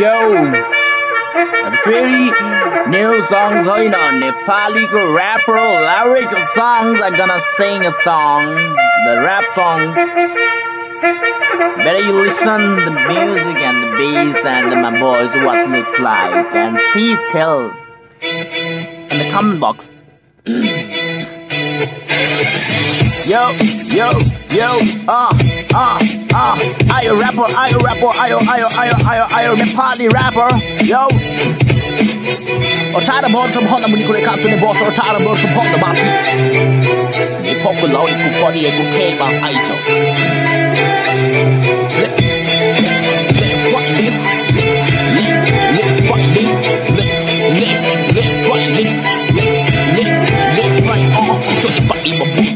Yo, pretty new songs, oh, you know, Nepali rapper, lyric songs. I'm gonna sing a song, the rap song. Better you listen the music and the beats and my boys what looks like, and please tell in the comment box. Yo, yo, yo, ah, ah, ah. Uh. I uh, uh. a rapper, I a rapper, I a, I a, I a, I a, I a party rapper. Yo. Og tager der bolden som hånden, men de kunne ikke have den bort, og tager der bolden som hånden, bare. Det er på lov, det kunne godt, jeg kunne kæle bare ejter.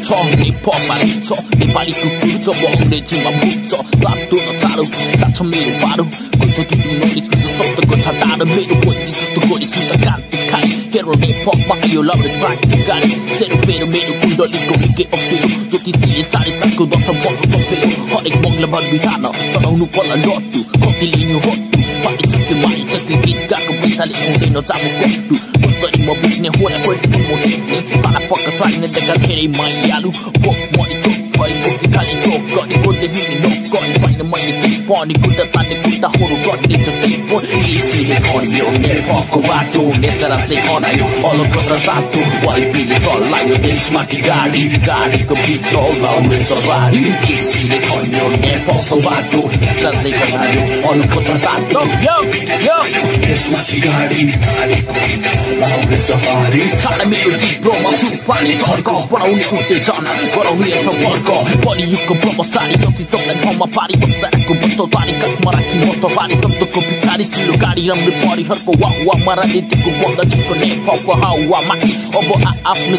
쳐, 네 퍼만 미쳐, 네 발이 끄끄러져 먹는 침만 묻혀, 납도 너 차로, 나처럼 미로 바로, 건져 두둥 너니 그저 썼던 건차 나름 미로 보이지 수도 거리 수다 깐뜩하니, 괴로워 네 퍼만 이어 러브를 praktik하니, 새로 페로 미로 굴러리고 믿게 엎드려, 조기 시리 살이 쌓고 너서 벗어 선배로, 허리 먹는 반비 하나, 저런 누구나 너도, 거기리니 호뚜, 발이 잡게 많이 잡게 길가고 위탈이 오래 너 잡은 것도, 못버린 뭐 비네 호라 걸리고 못했네, पक्क स्वाइने देखा धेरै मायालु बोक मरि चोक भएको कि खाली नोक गरेको देखिने नोक गर्ने पाइन मैले केही पनि कुट्टा ताने कुट्टाहरू गर्नेछ त्यही पनि यसले खन्यो नेपालको बाटो नेतालाई चाहिँ हरायो अलग र सातो वाइपीले चलायो देशमाथि गाडी गाडीको भित्र लाउने सवारी यसले खन्यो नेपालको बाटो नेतालाई चाहिँ हरायो अलग र सातो माथि गाडी गाडी वा आ आफ्नो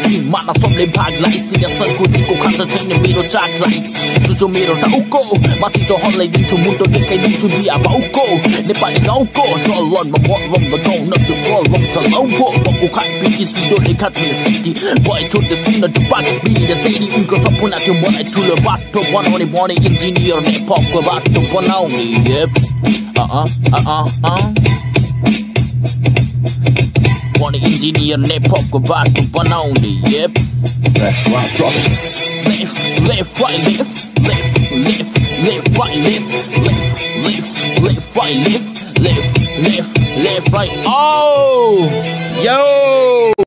मेरो टाउको माथि हल्लाइदिन्छु मुटो देखाइदिन्छु भाउको नेपाली गाउँको problem, but don't have the problem. Sa lauwa, makukat pili sidole katne siti. Boy chote suna tupat pili de sidi. Inko sapuna ke mwana chule batto banoni bani engineer ne pop ko batto banauni. Yep. Uh uh uh uh uh. Bani engineer ne pop ko batto banauni. Yep. That's right, Left, left, right, left, left, left, right, left, left, left, right, left left, right. Oh, yo.